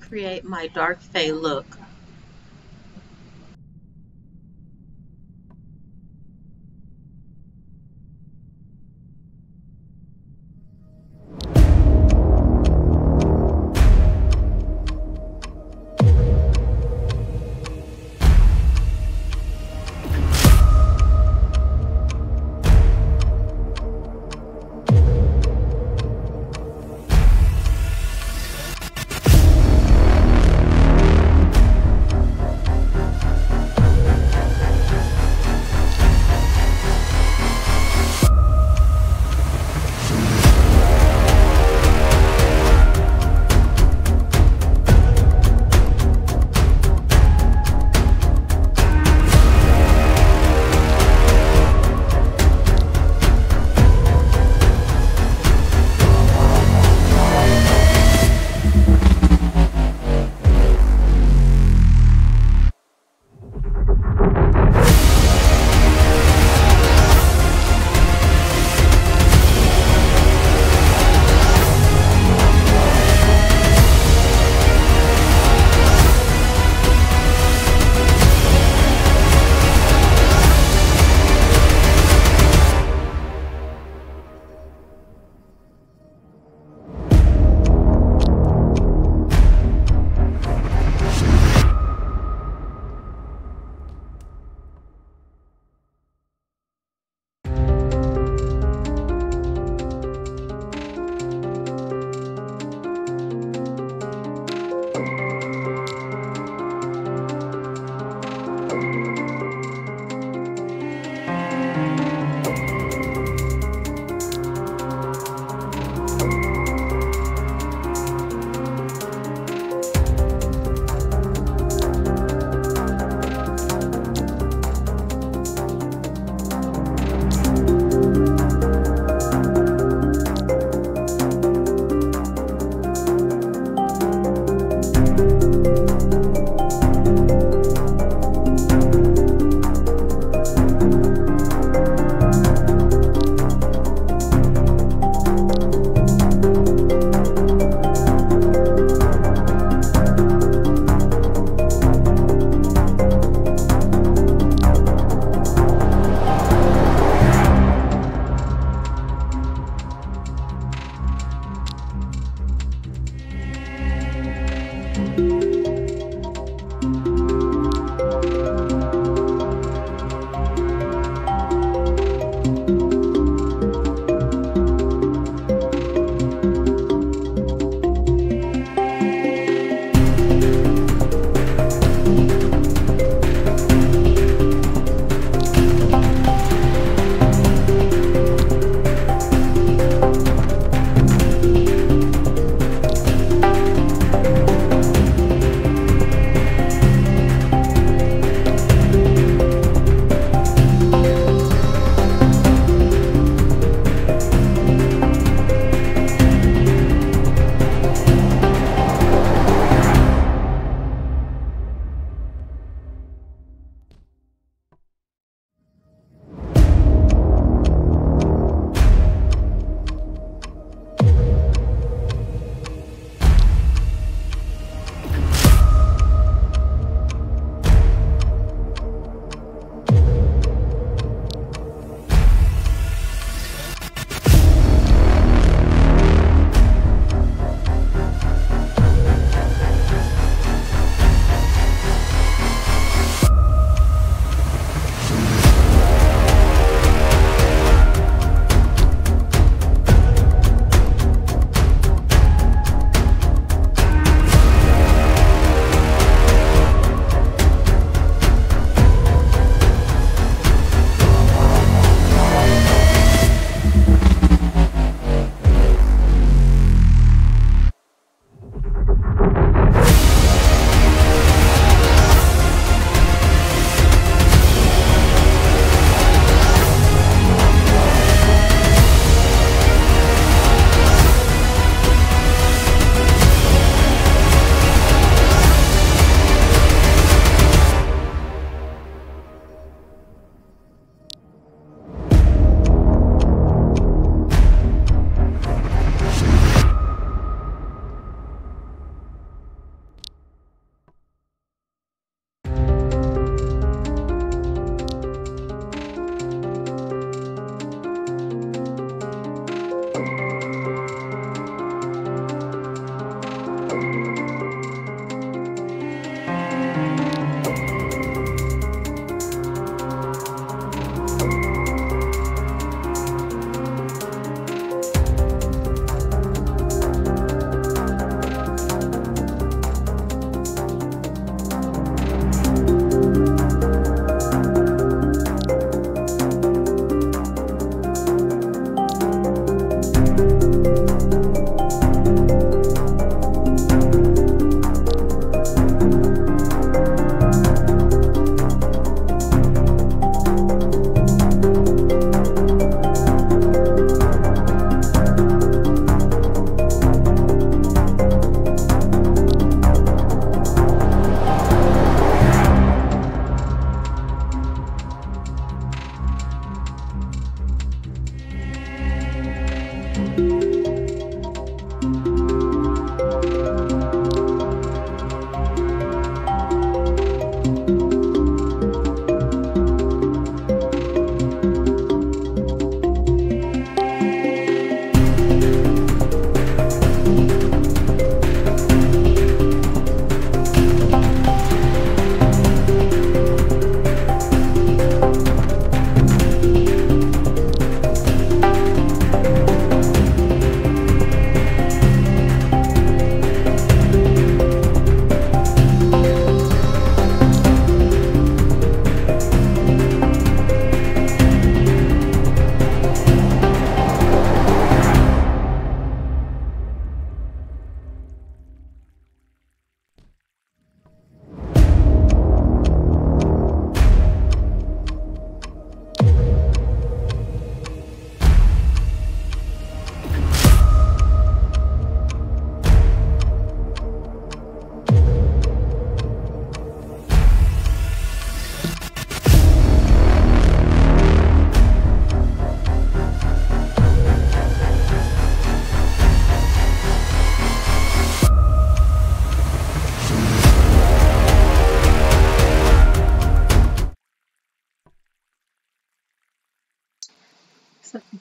create my dark fae look.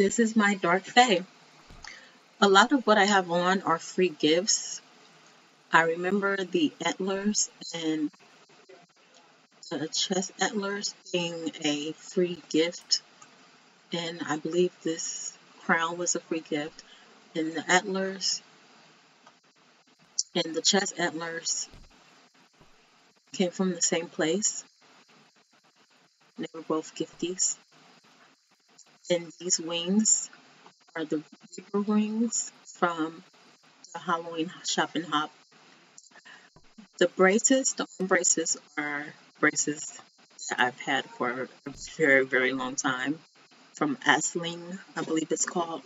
This is my dark fae. A lot of what I have on are free gifts. I remember the antlers and the chest antlers being a free gift. And I believe this crown was a free gift. And the antlers and the chest antlers came from the same place. They were both gifties. And these wings are the Reaper wings from the Halloween Shop and Hop. The braces, the arm braces are braces that I've had for a very, very long time from Aisling, I believe it's called.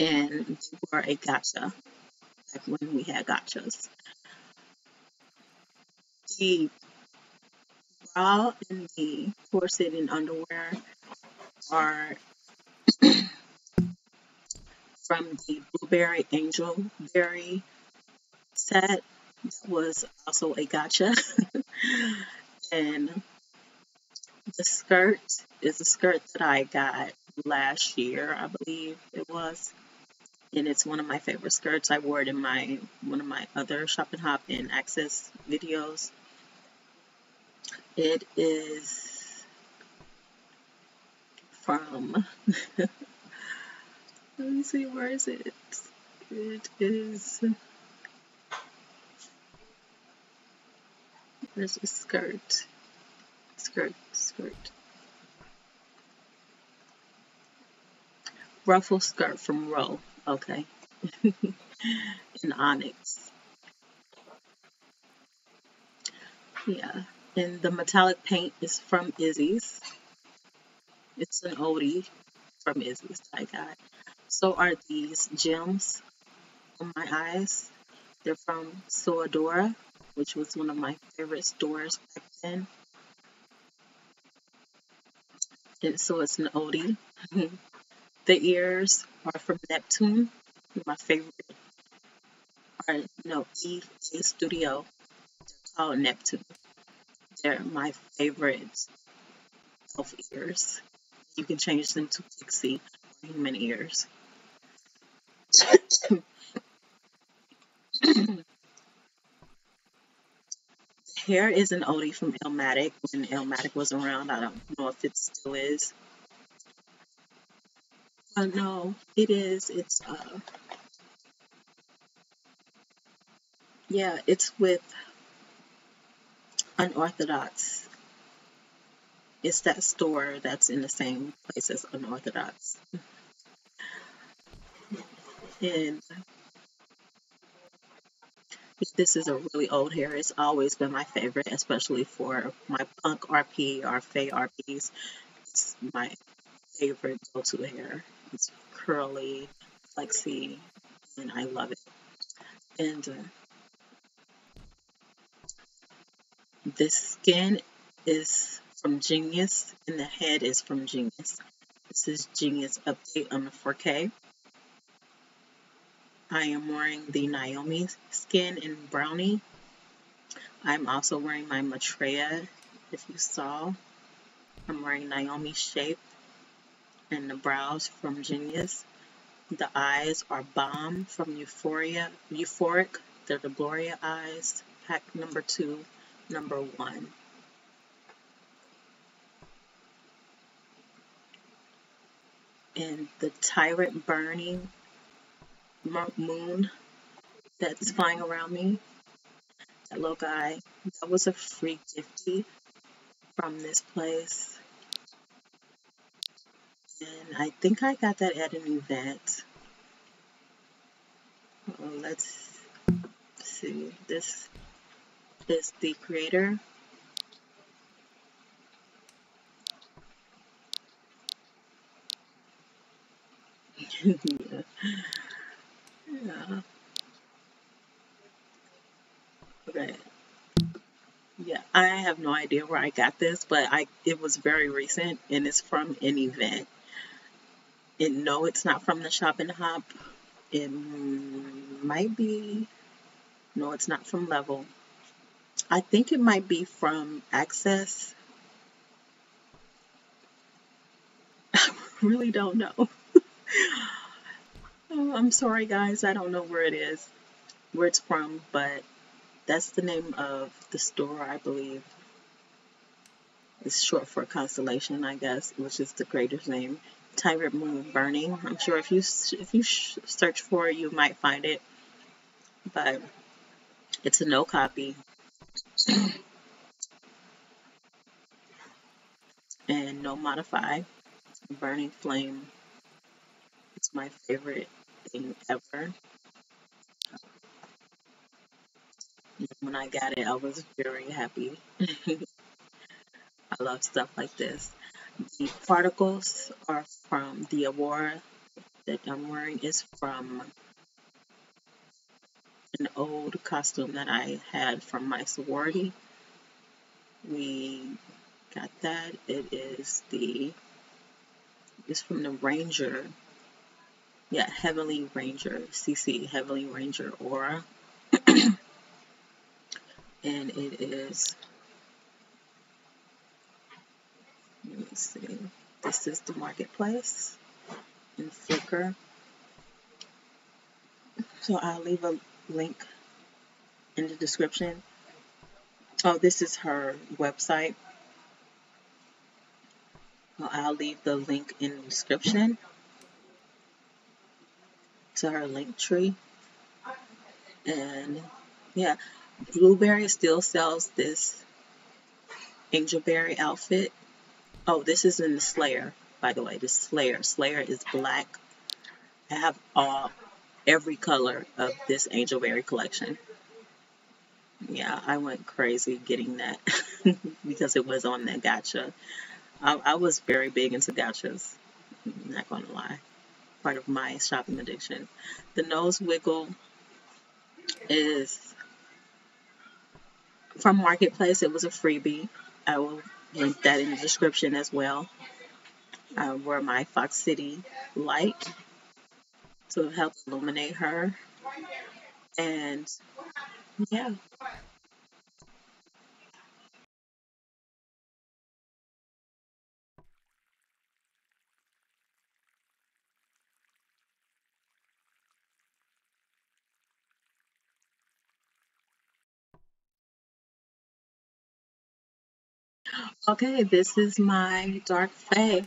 And they were a gacha, like when we had gachas. The bra and the corset and underwear are from the Blueberry Angel Berry set. That was also a gacha. and the skirt is a skirt that I got last year, I believe it was. And it's one of my favorite skirts. I wore it in my one of my other shop and hop and access videos. It is from let me see where is it? It is there's a skirt. Skirt, skirt. Ruffle skirt from Row. Okay. In Onyx. Yeah. And the metallic paint is from Izzy's. It's an oldie from Izzy's I got. So are these gems on my eyes. They're from Soedara, which was one of my favorite stores back then. And so it's an oldie. the ears are from Nepthune, my favorite. Or no, Eve A Studio. They're called Nepthune. They're my favorite elf ears. You can change them to pixie or human ears. the hair is an oldie from Illmatic when Illmatic was around. I don't know if it still is. No, it is. It's uh, yeah, it's with Unorthodox. It's that store that's in the same place as Unorthodox. And this is a really old hair. It's always been my favorite, especially for my punk RP or fae RPs. It's my favorite go-to hair. It's curly, flexy, and I love it. And uh, this skin is from Genus, and the head is from Genus. This is Genus Update on the 4K. I am wearing the Naomi skin in Brownie. I'm also wearing my Maitreya, if you saw. I'm wearing Naomi Shape and the brows from Genus. The eyes are BOM from Euphoria, Euphoric. They're the Gloria eyes, pack number two, number one. And the Tyrant Burning moon that's flying around me. That little guy. That was a free gifty from this place. And I think I got that at an event. Oh, let's see. This is the creator. Yeah. Yeah. Okay. Yeah, I have no idea where I got this, but I it was very recent and it's from an event. And no, it's not from the Shop and Hop. It might be. No, it's not from Level. I think it might be from Access. I really don't know. I'm sorry, guys. I don't know where it is, where it's from, but that's the name of the store, I believe. It's short for Constellation, I guess, which is the creator's name. Tyrant Moon Burning. I'm sure if you if you search for it, you might find it, but it's a no copy. and no modify. Burning Flame. It's my favorite thing ever. When I got it, I was very happy. I love stuff like this. The particles are from the Aurora that I'm wearing is from an old costume that I had from my sorority. We got that. It is the it's from the Ranger yeah, Heavenly Ranger, CC Heavenly Ranger Aura. and it is, let me see, this is the marketplace in Flickr. So I'll leave a link in the description. Oh, this is her website. Well, I'll leave the link in the description to her link tree. And yeah, Blueberry still sells this Angelberry outfit. Oh, this is in the Slayer, by the way. The Slayer. Slayer is black. I have all every color of this Angelberry collection. Yeah, I went crazy getting that because it was on that gacha. I, I was very big into gachas. I'm not gonna lie part of my shopping addiction. The nose wiggle is from Marketplace. It was a freebie. I will link that in the description as well. Uh, I wear my Fox City light to help illuminate her. And yeah. Okay, this is my dark fae.